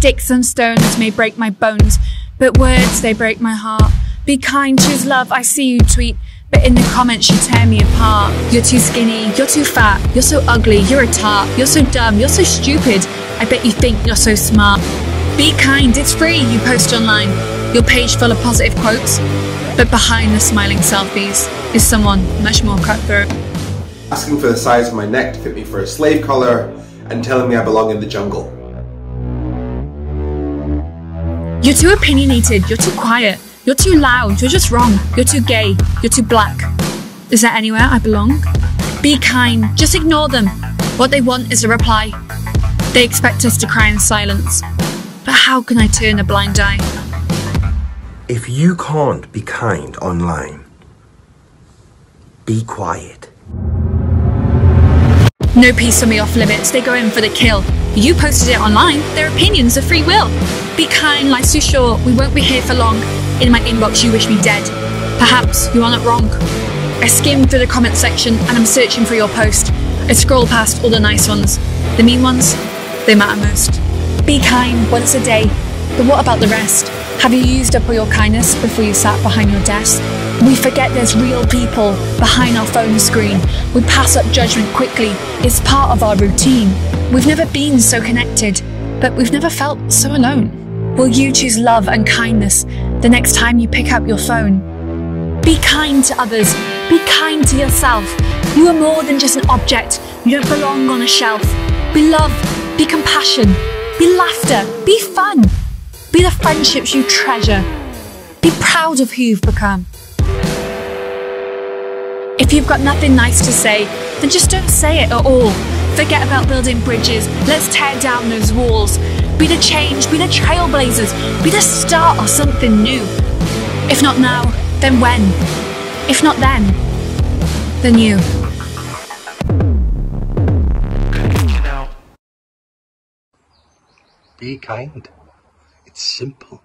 Sticks and stones may break my bones, but words they break my heart. Be kind, choose love, I see you tweet. But in the comments you tear me apart. You're too skinny, you're too fat, you're so ugly, you're a tart, you're so dumb, you're so stupid. I bet you think you're so smart. Be kind, it's free, you post online. Your page full of positive quotes. But behind the smiling selfies is someone much more cutthroat. Asking for the size of my neck to fit me for a slave collar and telling me I belong in the jungle. You're too opinionated, you're too quiet, you're too loud, you're just wrong, you're too gay, you're too black. Is there anywhere I belong? Be kind, just ignore them. What they want is a reply. They expect us to cry in silence. But how can I turn a blind eye? If you can't be kind online, be quiet. No piece for me off limits, they go in for the kill. You posted it online, their opinions are free will. Be kind, life's too short, we won't be here for long. In my inbox, you wish me dead. Perhaps you are not wrong. I skim through the comment section and I'm searching for your post. I scroll past all the nice ones. The mean ones, they matter most. Be kind once a day, but what about the rest? Have you used up all your kindness before you sat behind your desk? We forget there's real people behind our phone screen. We pass up judgment quickly. It's part of our routine. We've never been so connected, but we've never felt so alone. Will you choose love and kindness the next time you pick up your phone? Be kind to others. Be kind to yourself. You are more than just an object. You don't belong on a shelf. Be love. Be compassion. Be laughter. Be fun. Be the friendships you treasure. Be proud of who you've become. If you've got nothing nice to say, then just don't say it at all. Forget about building bridges. Let's tear down those walls. Be the change, be the trailblazers, be the start of something new. If not now, then when? If not then, then you. Be kind. It's simple.